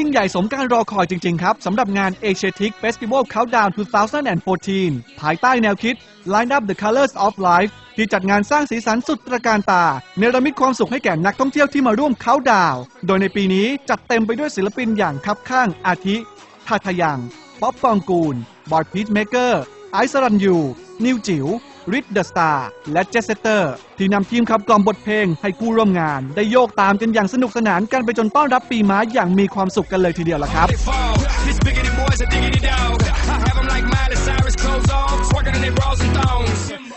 ิ่งใหญ่สมการรอคอยจริง ๆ ครับสำหรับงาน Asiatique Festival Countdown 2014 ภายใต้แนวคิด Light Up the Colors of Life ที่จัดงานสร้างสีสันสุดตระการตา เนรมิตความสุขให้แก่นักท่องเที่ยวที่มาร่วมเขาดาว โดยในปีนี้จัดเต็มไปด้วยศิลปินอย่างคับคั่งอาทิทาทายัง ป๊อบปองกูล บอดพีทเมเกอร์ ไอซ์ศรัณยู นิวจิ๋ว ริท The Star และ Jetset'er ที่นำทีมขับกล่อมบทเพลงให้ผู้ร่วมงาน ได้โยกตามกันอย่างสนุกสนานกันไปจนต้อนรับปีม้าอย่างมีความสุขกันเลยทีเดียวละครับ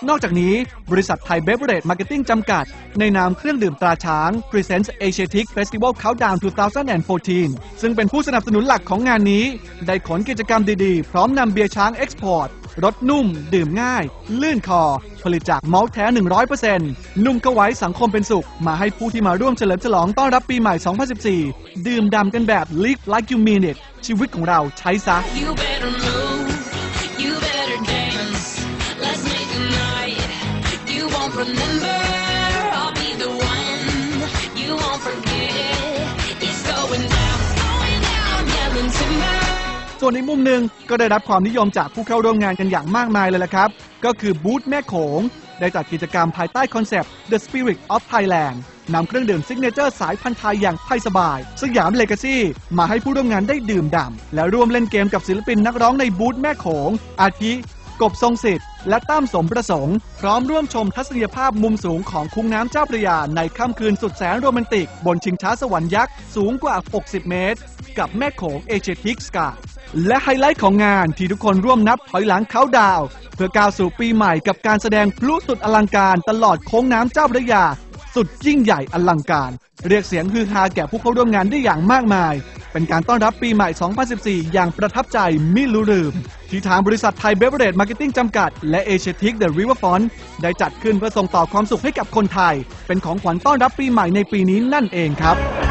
นอกจากนี้บริษัทไทยเบเวอร์เรจมาร์เก็ตติ้งจำกัด ในนามเครื่องดื่มตราช้าง Presents Asiatique Festival Countdown 2014 ซึ่งเป็นผู้สนับสนุนหลักของงานนี้ ได้ขนกิจกรรมดีๆ พร้อมนำเบียร์ช้าง Export รสนุ่ม ดื่มง่าย ลื่นคอ ผลิตจากมอลต์แท้ 100%นุ่มเข้าไว้สังคมเป็นสุข มาให้ผู้ที่มาร่วมเฉลิมฉลองต้อนรับปีใหม่ 2014 ดื่มด่ำกันแบบ Live like you mean it ชีวิตของเราใช้ซะ You better move, you better dance. Let's make a night you won't remember. I'll be the one you won't forget. It's going down, going down, yelling timber. ส่วนในมุมหนึ่งก็ได้รับความนิยมจากผู้เข้าร่วมงานกันอย่างมากมายเลยละครับ ก็คือบูธแม่โขง ได้จัดกิจกรรมภายใต้ concept The Spirit of Thailand นำเครื่องดื่ม signature สายพันธุ์ไทยอย่างไทยสบาย Siam Legacyมาให้ผู้ร่วมงานได้ดื่มด่ำและร่วมเล่นเกมกับศิลปินนักร้องในบูธแม่โขง อาทิ กบทรงสิทธิ์และตั้มสมประสงค์ พร้อมร่วมชมทัศนียภาพมุมสูงของคุ้งน้ำเจ้าพระยาในค่ำคืนสุดแสนโรแมนติก บนชิงช้าสวรรค์ยักษ์สูงกว่า 60 เมตร กับแม่โขงเอเชียทิกสกา และไฮไลท์ของงานที่ทุกคนร่วมนับถอยหลังเขาดาว เพื่อก้าวสู่ปีใหม่กับการแสดงพลุสุดอลังการตลอดโค้งน้ำเจ้าพระยา สุดยิ่งใหญ่อลังการ เรียกเสียงฮือฮาแก่ผู้เข้าร่วมงานได้อย่างมากมาย เป็นการต้อนรับปีใหม่ 2014 อย่างประทับใจไม่รู้ลืม ที่ทางบริษัทไทยเบเวอร์เรจมาร์เก็ตติ้งจำกัด และ Asiatique The Riverfront ได้จัดขึ้นเพื่อส่งต่อความสุขให้กับคนไทย เป็นของขวัญต้อนรับปีใหม่ในปีนี้นั่นเองครับ